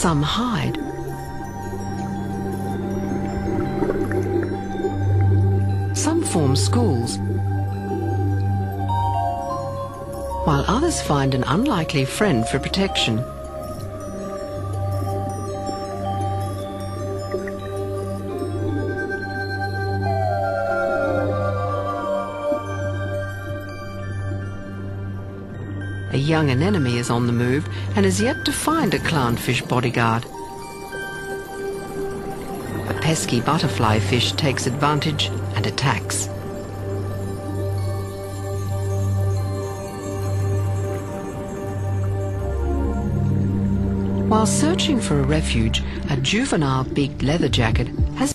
Some hide. Some form schools, while others find an unlikely friend for protection. A young anemone is on the move and is yet to find a clownfish bodyguard. A pesky butterfly fish takes advantage and attacks. While searching for a refuge, a juvenile big leather jacket has